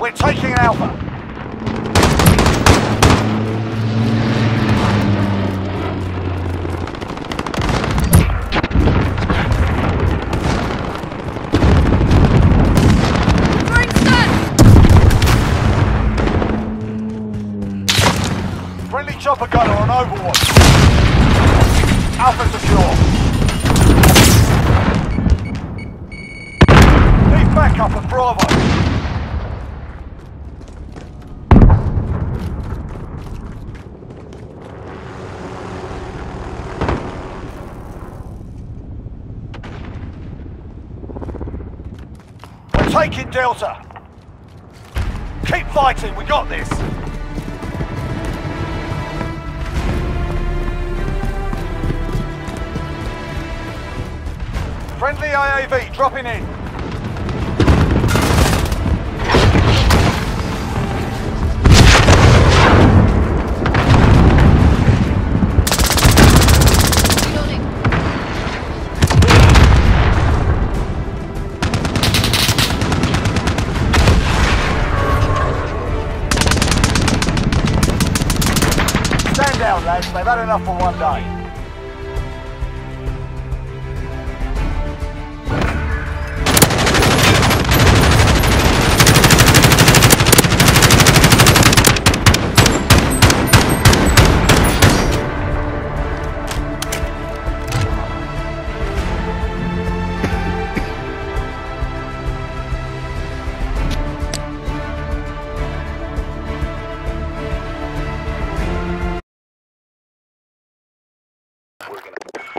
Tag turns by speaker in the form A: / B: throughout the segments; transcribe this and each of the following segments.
A: We're taking
B: an Alpha.
A: Friendly chopper gunner on Overwatch. Alpha secure. Backup at Bravo. We're taking Delta. Keep fighting, we got this. Friendly IAV dropping in. Lads. They've had enough for one day. Ground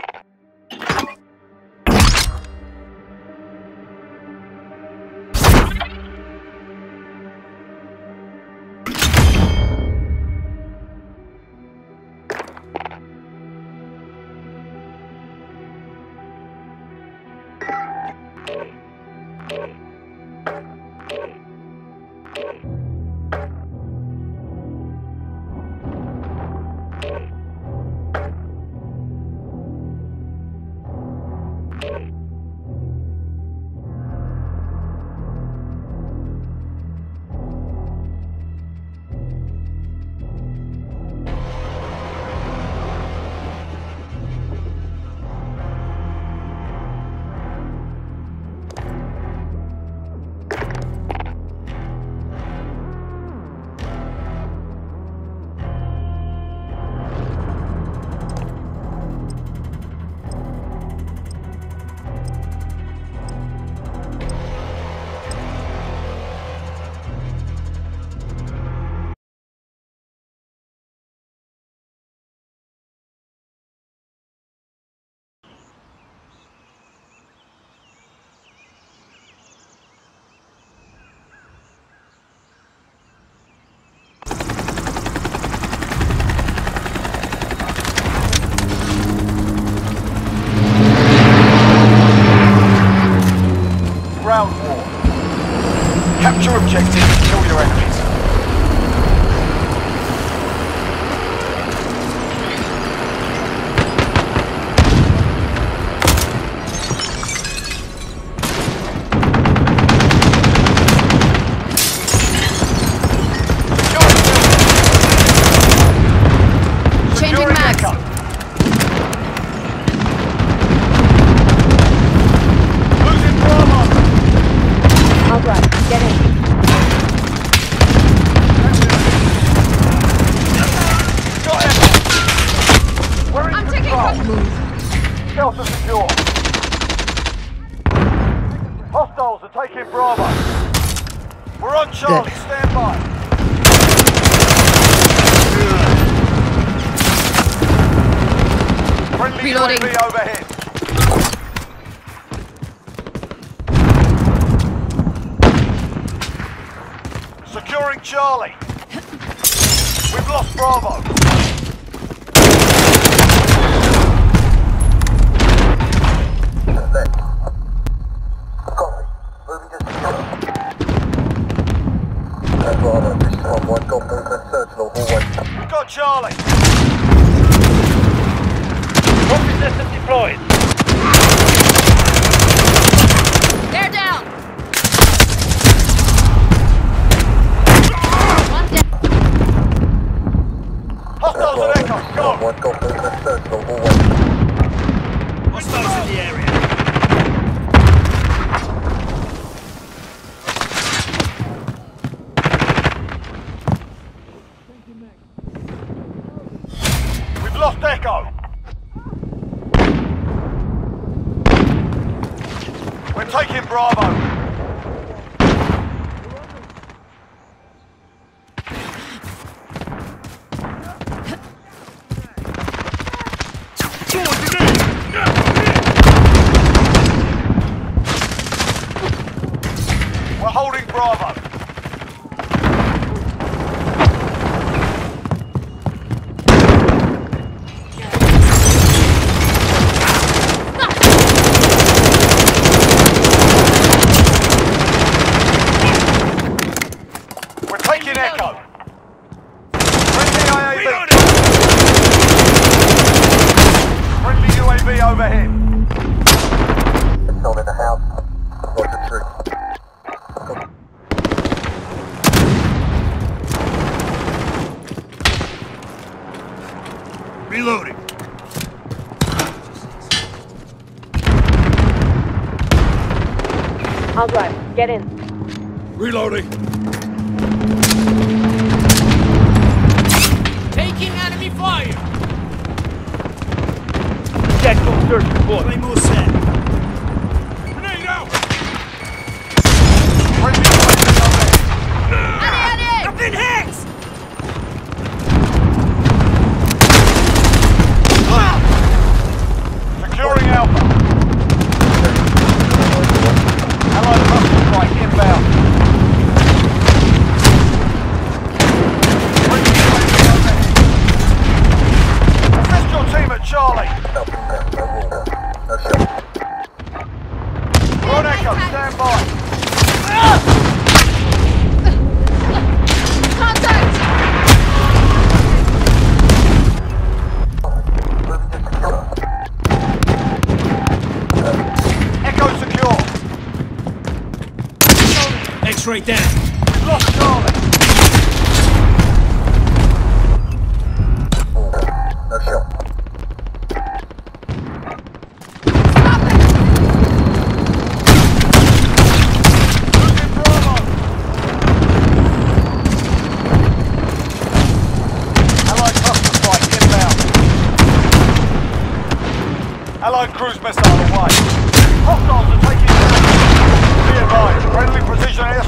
B: taking
A: We're on Charlie. Stand by. Friendly
B: Reloading.
A: UAV overhead. Securing Charlie. We've lost Bravo. We've got Charlie. Trophy system deployed.
C: over
D: here. Search for. Claymore set.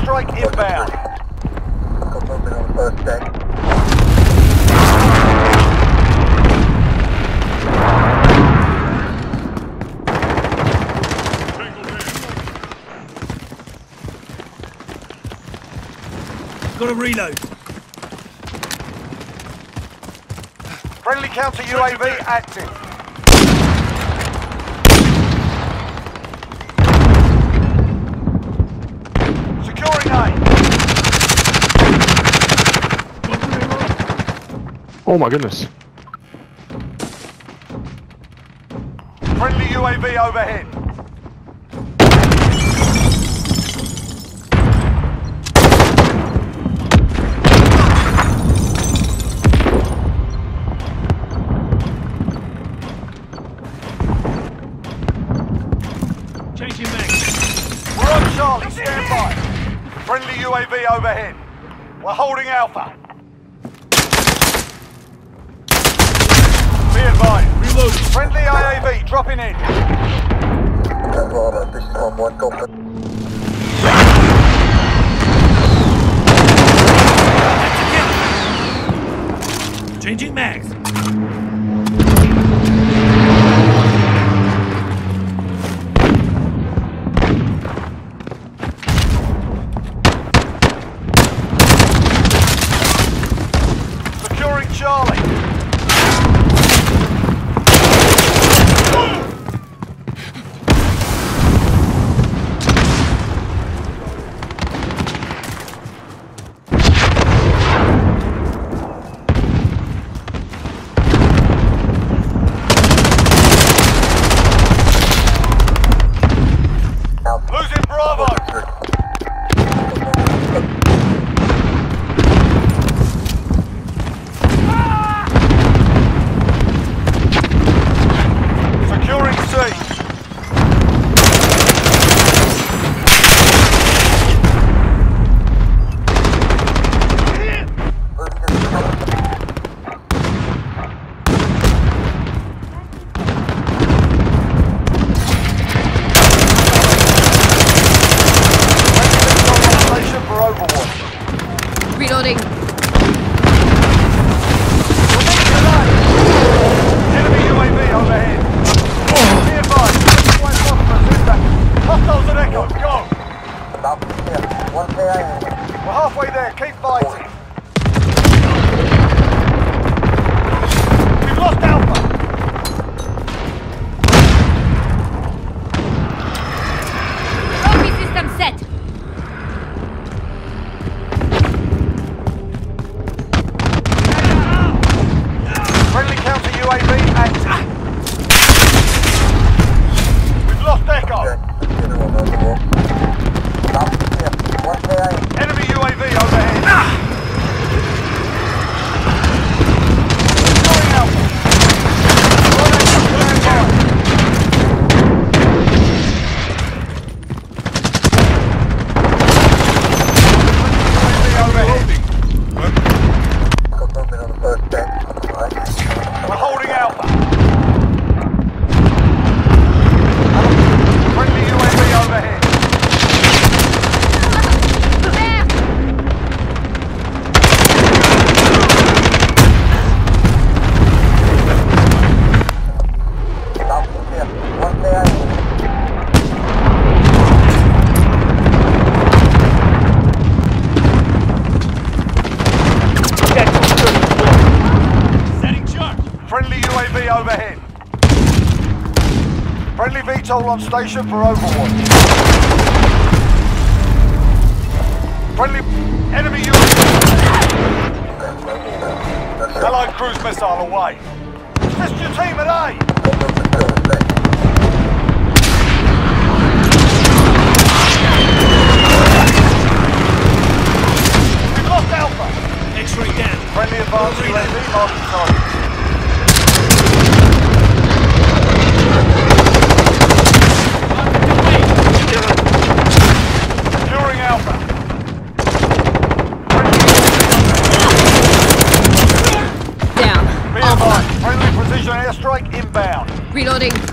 A: strike inbound. On
E: first deck.
D: Got a reload.
A: Friendly counter UAV active.
F: Oh my goodness.
A: Friendly UAV overhead.
D: Changing back.
A: We're Charlie, stand by. Friendly UAV overhead. We're holding Alpha. by.
D: Reload.
A: Friendly IAV dropping in.
E: This time one company.
D: Changing mags.
E: on
A: station for overwatch. Friendly enemy unit. Allied cruise missile away. Assist your team at A. Friendly advance UAV marking target. building.